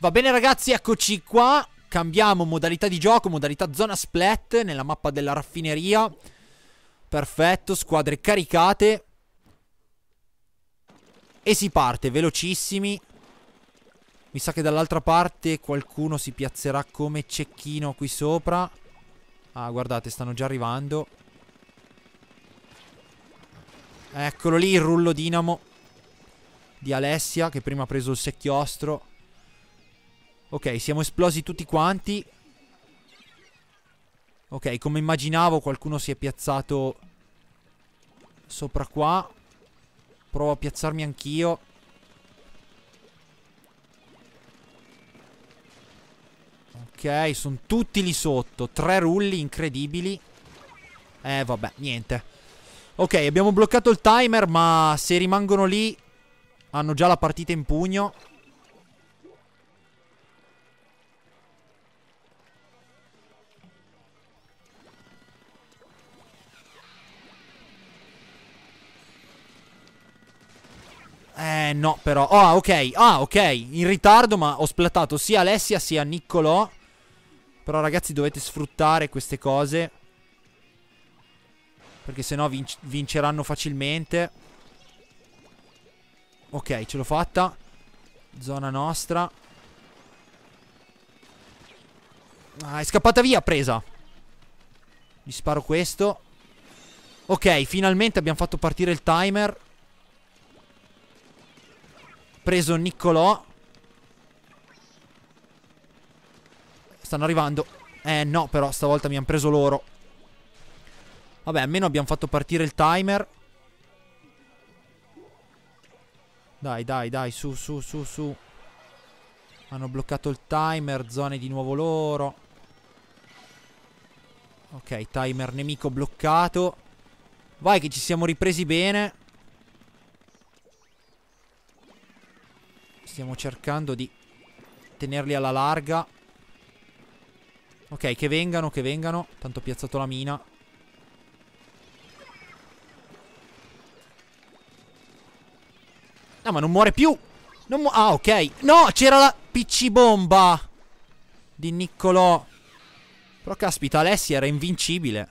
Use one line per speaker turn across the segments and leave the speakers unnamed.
Va bene ragazzi, eccoci qua. Cambiamo modalità di gioco, modalità zona splat nella mappa della raffineria. Perfetto, squadre caricate. E si parte, velocissimi. Mi sa che dall'altra parte qualcuno si piazzerà come cecchino qui sopra. Ah, guardate, stanno già arrivando. Eccolo lì il rullo dinamo di Alessia che prima ha preso il secchiostro. Ok, siamo esplosi tutti quanti. Ok, come immaginavo qualcuno si è piazzato sopra qua. Provo a piazzarmi anch'io. Ok, sono tutti lì sotto. Tre rulli incredibili. Eh, vabbè, niente. Ok, abbiamo bloccato il timer, ma se rimangono lì hanno già la partita in pugno. Eh no però. Ah ok. Ah ok. In ritardo ma ho splattato sia Alessia sia Niccolò. Però ragazzi dovete sfruttare queste cose. Perché sennò vinc vinceranno facilmente. Ok ce l'ho fatta. Zona nostra. Ah è scappata via Presa. Mi sparo questo. Ok finalmente abbiamo fatto partire il timer Preso Niccolò. Stanno arrivando. Eh no però stavolta mi hanno preso loro. Vabbè almeno abbiamo fatto partire il timer. Dai dai dai su su su su. Hanno bloccato il timer Zone di nuovo loro. Ok timer nemico bloccato. Vai che ci siamo ripresi bene Stiamo cercando di tenerli alla larga. Ok, che vengano, che vengano. Tanto ho piazzato la mina. No, ma non muore più. Non mu ah, ok. No, c'era la PC bomba di Niccolò. Però caspita, Alessia era invincibile.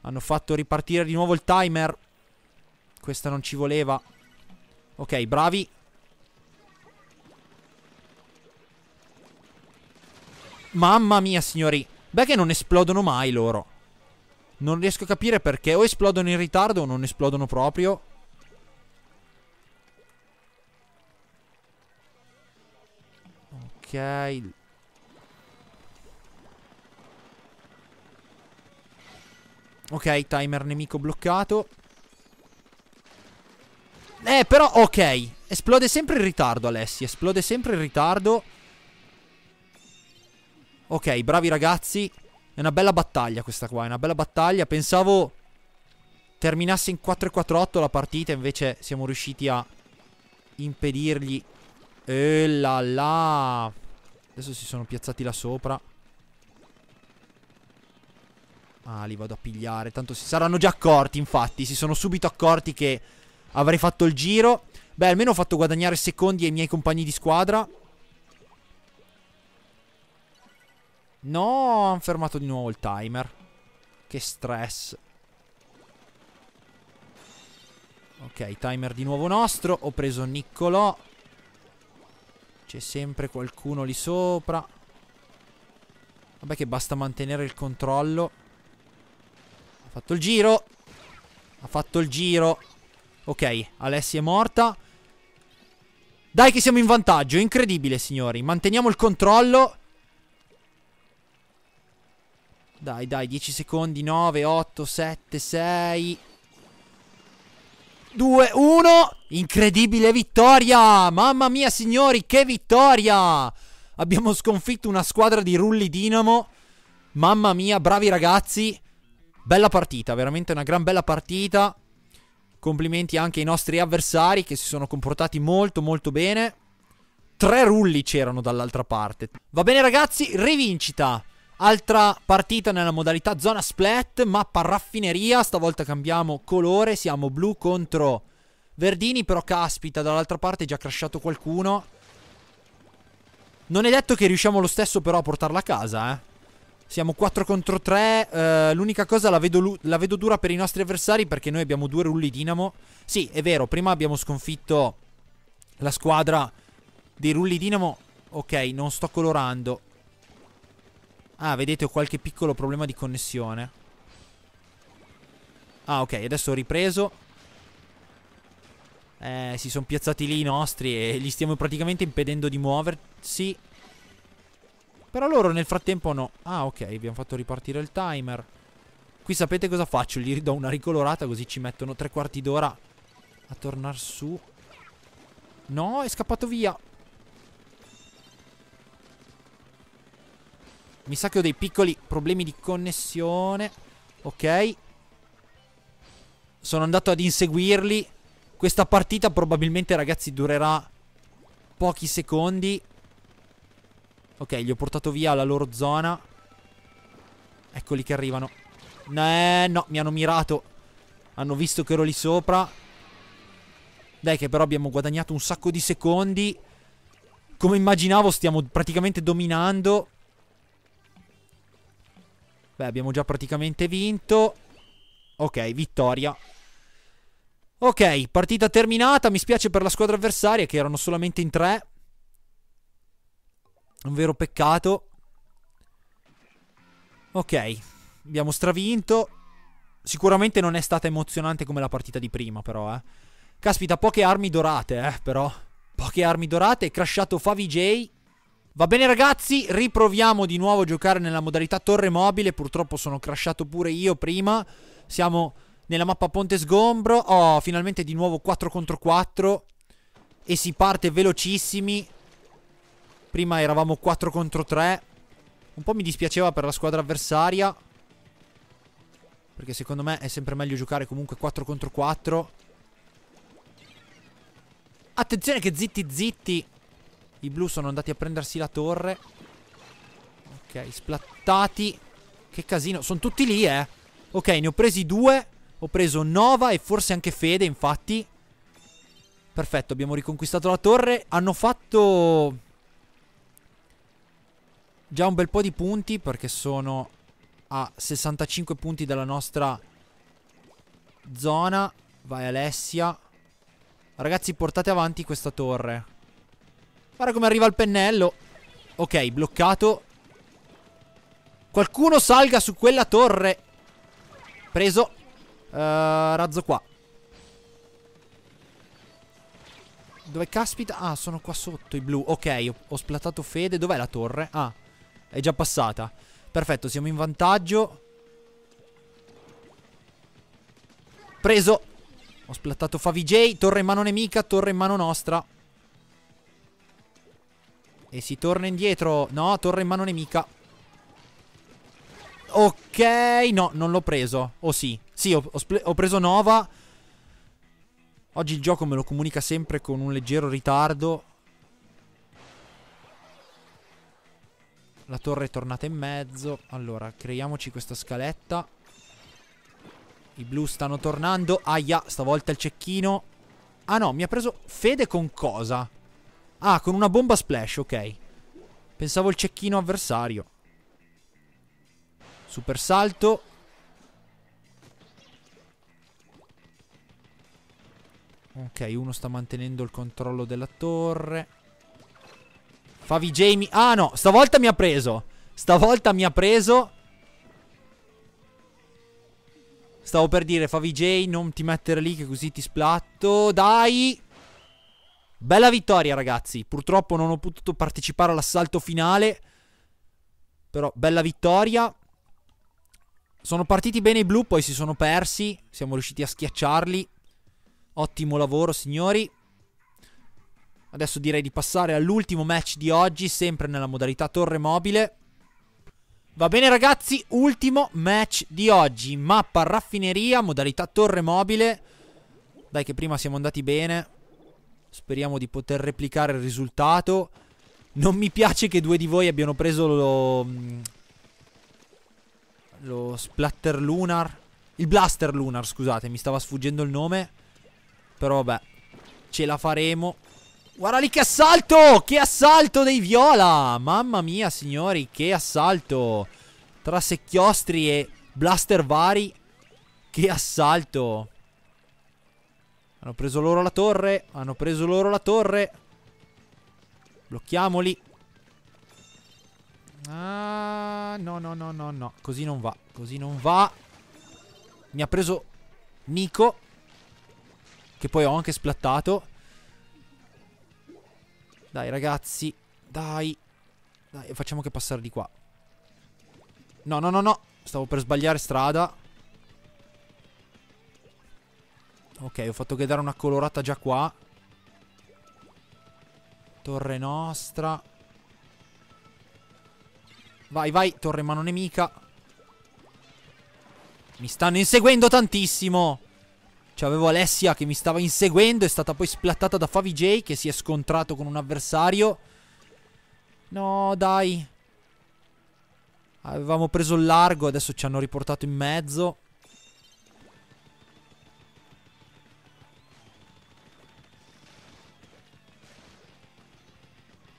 Hanno fatto ripartire di nuovo il timer. Questa non ci voleva. Ok, bravi. Mamma mia, signori. Beh, che non esplodono mai loro. Non riesco a capire perché. O esplodono in ritardo o non esplodono proprio. Ok. Ok, timer nemico bloccato. Eh, però, ok. Esplode sempre in ritardo, Alessi. Esplode sempre in ritardo. Ok, bravi ragazzi. È una bella battaglia questa qua, è una bella battaglia. Pensavo terminasse in 4-4-8 la partita, invece siamo riusciti a impedirgli. E là là. Adesso si sono piazzati là sopra. Ah, li vado a pigliare. Tanto si saranno già accorti, infatti. Si sono subito accorti che avrei fatto il giro. Beh, almeno ho fatto guadagnare secondi ai miei compagni di squadra. No, hanno fermato di nuovo il timer. Che stress. Ok, timer di nuovo nostro. Ho preso Niccolò. C'è sempre qualcuno lì sopra. Vabbè che basta mantenere il controllo. Ha fatto il giro. Ha fatto il giro. Ok, Alessia è morta. Dai che siamo in vantaggio. Incredibile, signori. Manteniamo il controllo. Dai, dai, 10 secondi, 9, 8, 7, 6 2, 1 Incredibile vittoria! Mamma mia signori, che vittoria! Abbiamo sconfitto una squadra di Rulli Dinamo. Mamma mia, bravi ragazzi. Bella partita, veramente una gran bella partita. Complimenti anche ai nostri avversari Che si sono comportati molto molto bene. Tre rulli c'erano dall'altra parte. Va bene ragazzi, rivincita Altra partita nella modalità zona splat, mappa raffineria, stavolta cambiamo colore, siamo blu contro verdini, però caspita, dall'altra parte è già crashato qualcuno. Non è detto che riusciamo lo stesso però a portarla a casa, eh. Siamo 4 contro 3. Eh, l'unica cosa la vedo, la vedo, dura per i nostri avversari perché noi abbiamo due rulli dinamo. Sì, è vero, prima abbiamo sconfitto la squadra dei rulli dinamo. Ok, non sto colorando. Ah, vedete, ho qualche piccolo problema di connessione. Ah, ok, adesso ho ripreso. Eh, si sono piazzati lì i nostri e gli stiamo praticamente impedendo di muoversi. Però loro nel frattempo no. Ah, ok, abbiamo fatto ripartire il timer. Qui sapete cosa faccio? Gli do una ricolorata così ci mettono tre quarti d'ora a tornare su. No, è scappato via. Mi sa che ho dei piccoli problemi di connessione. Ok. Sono andato ad inseguirli. Questa partita probabilmente, ragazzi, durerà pochi secondi. Ok, gli ho portato via la loro zona. Eccoli che arrivano. Eh, no, mi hanno mirato. Hanno visto che ero lì sopra. Dai, che però abbiamo guadagnato un sacco di secondi. Come immaginavo, stiamo praticamente dominando. Beh, abbiamo già praticamente vinto. Ok, vittoria. Ok, partita terminata. Mi spiace per la squadra avversaria che erano solamente in tre. Un vero peccato. Ok, abbiamo stravinto. Sicuramente non è stata emozionante come la partita di prima, però, eh. Caspita, poche armi dorate, eh, però. Poche armi dorate. Crashato Favi J. Va bene, ragazzi, riproviamo di nuovo a giocare nella modalità torre mobile. Purtroppo sono crashato pure io prima. Siamo nella mappa Ponte Sgombro. Oh, finalmente di nuovo 4 contro 4. E si parte velocissimi. Prima eravamo 4 contro 3. Un po' mi dispiaceva per la squadra avversaria. Perché secondo me è sempre meglio giocare comunque 4 contro 4. Attenzione che zitti zitti. I blu sono andati a prendersi la torre. Ok, splattati. Che casino. Sono tutti lì, eh. Ok, ne ho presi due. Ho preso Nova e forse anche Fede, infatti. Perfetto, abbiamo riconquistato la torre. Hanno fatto già un bel po' di punti perché sono a 65 punti dalla nostra zona. Vai Alessia. Ragazzi, portate avanti questa torre. Guarda come arriva il pennello. Ok, bloccato. Qualcuno salga su quella torre. Preso. Uh, razzo qua. Dove caspita? Ah, sono qua sotto i blu. Ok, ho, ho splattato Fede. Dov'è la torre? Ah, è già passata. Perfetto, siamo in vantaggio. Preso. Ho splattato Favij. Torre in mano nemica, torre in mano nostra. E si torna indietro. No, torre in mano nemica. Ok, no, non l'ho preso. O oh, sì. Sì, ho, ho, ho preso Nova. Oggi il gioco me lo comunica sempre con un leggero ritardo. La torre è tornata in mezzo. Allora, creiamoci questa scaletta. I blu stanno tornando. Aia, stavolta il cecchino. Ah no, mi ha preso fede con cosa? Ah, con una bomba splash, ok. Pensavo il cecchino avversario. Super salto. Ok, uno sta mantenendo il controllo della torre. Favi Jamie. Ah no, stavolta mi ha preso. Stavolta mi ha preso. Stavo per dire, Favi J, non ti mettere lì che così ti splatto. Dai. Bella vittoria, ragazzi. Purtroppo non ho potuto partecipare all'assalto finale. Però, bella vittoria. Sono partiti bene i blu, poi si sono persi. Siamo riusciti a schiacciarli. Ottimo lavoro, signori. Adesso direi di passare all'ultimo match di oggi, sempre nella modalità torre mobile. Va bene ragazzi, ultimo match di oggi, mappa raffineria, modalità torre mobile. Dai che prima siamo andati bene. Speriamo di poter replicare il risultato. Non mi piace che due di voi abbiano preso lo... Mm, lo Splatter Lunar. Il Blaster Lunar, scusate, mi stava sfuggendo il nome. Però vabbè, ce la faremo. Guarda lì che assalto! Che assalto dei viola! Mamma mia, signori, che assalto! Tra secchiostri e blaster vari. Che assalto! Hanno preso loro la torre. Hanno preso loro la torre. Blocchiamoli. Ah, no, no, no, no, no. Così non va. Così non va. Mi ha preso Nico. Che poi ho anche splattato. Dai, ragazzi. Dai. Dai, facciamo che passare di qua. No, no, no, no. Stavo per sbagliare strada. Ok, ho fatto vedere una colorata già qua. Torre nostra. Vai, vai, torre mano nemica. Mi stanno inseguendo tantissimo. Cioè, avevo Alessia che mi stava inseguendo. È stata poi splattata da Favi J che si è scontrato con un avversario. No, dai. Avevamo preso il largo, adesso ci hanno riportato in mezzo.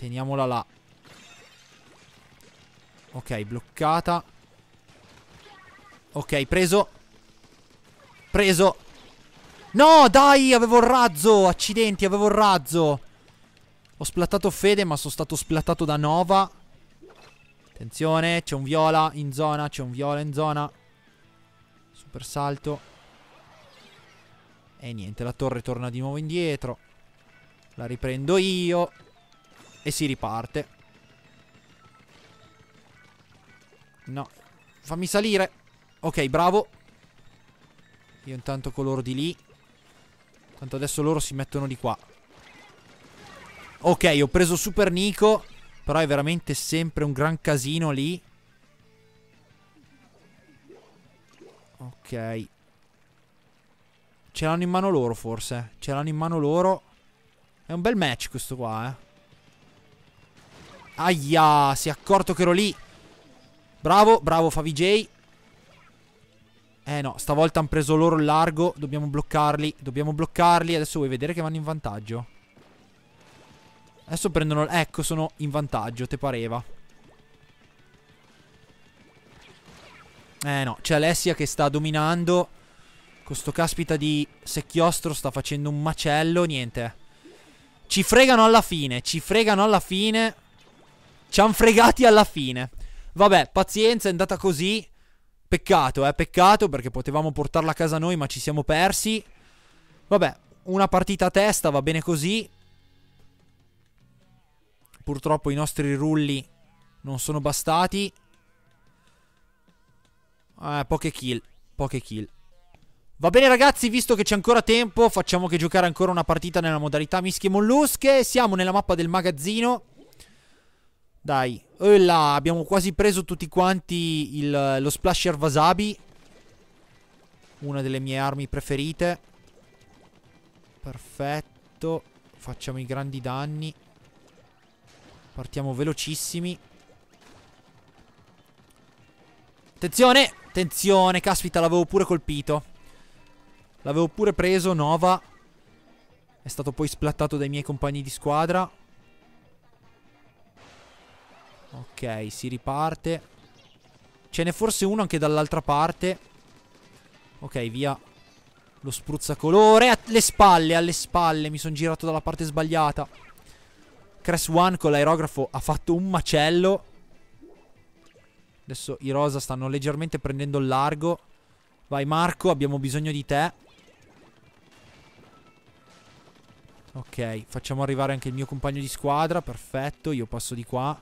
Teniamola là. Ok, bloccata. Ok, preso. Preso. No, dai, avevo il razzo. Accidenti, avevo il razzo. Ho splattato Fede, ma sono stato splattato da Nova. Attenzione, c'è un viola in zona, c'è un viola in zona. Super salto. E niente, la torre torna di nuovo indietro. La riprendo io. E si riparte. No. Fammi salire. Ok, bravo. Io intanto con loro di lì. Tanto adesso loro si mettono di qua. Ok, ho preso Super Nico. Però è veramente sempre un gran casino lì. Ok. Ce l'hanno in mano loro forse. Ce l'hanno in mano loro. È un bel match questo qua, eh. Aia, si è accorto che ero lì. Bravo, bravo Favi J. Eh no, stavolta hanno preso loro il largo. Dobbiamo bloccarli. Dobbiamo bloccarli. Adesso vuoi vedere che vanno in vantaggio. Adesso prendono... Ecco, sono in vantaggio, te pareva. Eh no, c'è Alessia che sta dominando. Questo caspita di secchiostro sta facendo un macello. Niente. Ci fregano alla fine. Ci fregano alla fine. Ci han fregati alla fine. Vabbè, pazienza, è andata così. Peccato, eh, peccato perché potevamo portarla a casa noi ma ci siamo persi. Vabbè, una partita a testa, va bene così. Purtroppo i nostri rulli non sono bastati. Eh, poche kill, poche kill. Va bene ragazzi, visto che c'è ancora tempo, facciamo che giocare ancora una partita nella modalità mischie mollusche. Siamo nella mappa del magazzino. Dai, oh là, abbiamo quasi preso tutti quanti il, lo splasher wasabi. Una delle mie armi preferite. Perfetto. Facciamo i grandi danni. Partiamo velocissimi. Attenzione! Attenzione, caspita, l'avevo pure colpito. L'avevo pure preso, Nova. È stato poi splattato dai miei compagni di squadra. Ok, si riparte. Ce n'è forse uno anche dall'altra parte. Ok, via. Lo spruzzacolore. Alle spalle, alle spalle. Mi sono girato dalla parte sbagliata. Crest One con l'aerografo ha fatto un macello. Adesso i rosa stanno leggermente prendendo il largo. Vai Marco, abbiamo bisogno di te. Ok, facciamo arrivare anche il mio compagno di squadra. Perfetto, io passo di qua.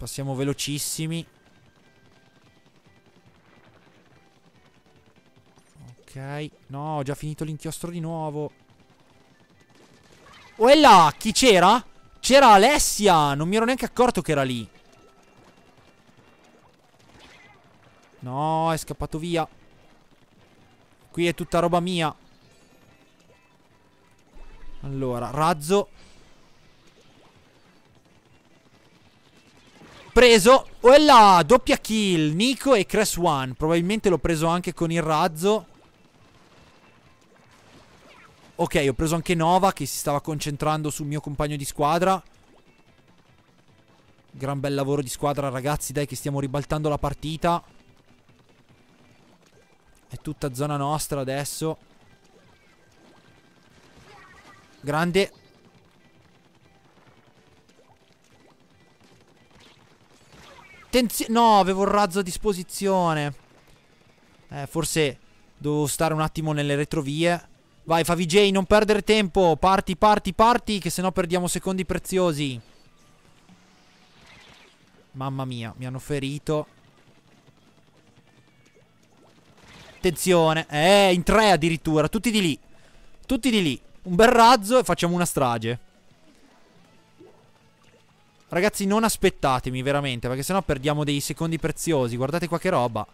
Passiamo velocissimi. Ok. No, ho già finito l'inchiostro di nuovo. Oh, e là, chi c'era? C'era Alessia. Non mi ero neanche accorto che era lì. No, è scappato via. Qui è tutta roba mia. Allora, razzo. Preso. Oh là, doppia kill. Nico e Cress One. Probabilmente l'ho preso anche con il razzo. Ok, ho preso anche Nova che si stava concentrando sul mio compagno di squadra. Gran bel lavoro di squadra, ragazzi. Dai, che stiamo ribaltando la partita. È tutta zona nostra adesso. Grande. Attenzione. No, avevo il razzo a disposizione. Eh, forse dovevo stare un attimo nelle retrovie. Vai, fa VJ, non perdere tempo. Parti, parti, parti, che sennò perdiamo secondi preziosi. Mamma mia, mi hanno ferito. Attenzione. Eh, in tre addirittura. Tutti di lì. Tutti di lì. Un bel razzo e facciamo una strage. Ragazzi, non aspettatemi, veramente, perché sennò perdiamo dei secondi preziosi. Guardate qua che roba.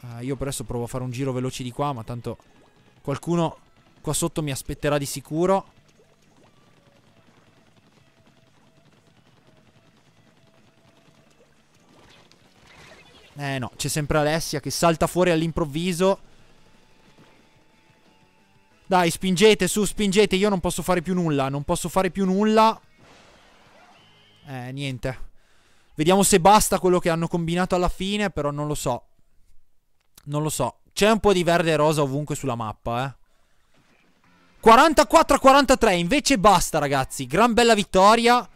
Uh, io per adesso provo a fare un giro veloce di qua, ma tanto qualcuno qua sotto mi aspetterà di sicuro. Eh no, c'è sempre Alessia che salta fuori all'improvviso. Dai, spingete su, spingete. Io non posso fare più nulla. Non posso fare più nulla. Eh, niente. Vediamo se basta quello che hanno combinato alla fine, però non lo so. Non lo so. C'è un po' di verde e rosa ovunque sulla mappa, eh. 44 a 43, invece basta ragazzi. Gran bella vittoria.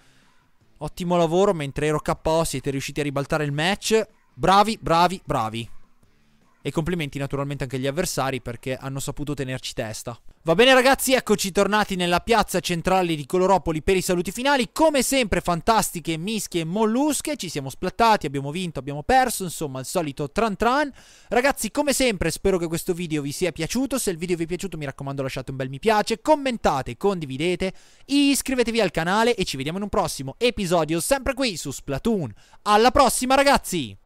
Ottimo lavoro, mentre ero KO siete riusciti a ribaltare il match. Bravi, bravi, bravi. E complimenti naturalmente anche agli avversari perché hanno saputo tenerci testa. Va bene ragazzi, eccoci tornati nella piazza centrale di Coloropoli per i saluti finali. Come sempre fantastiche mischie mollusche, ci siamo splattati, abbiamo vinto, abbiamo perso, insomma il solito tran tran. Ragazzi, come sempre spero che questo video vi sia piaciuto, se il video vi è piaciuto mi raccomando lasciate un bel mi piace, commentate, condividete, iscrivetevi al canale e ci vediamo in un prossimo episodio sempre qui su Splatoon. Alla prossima ragazzi!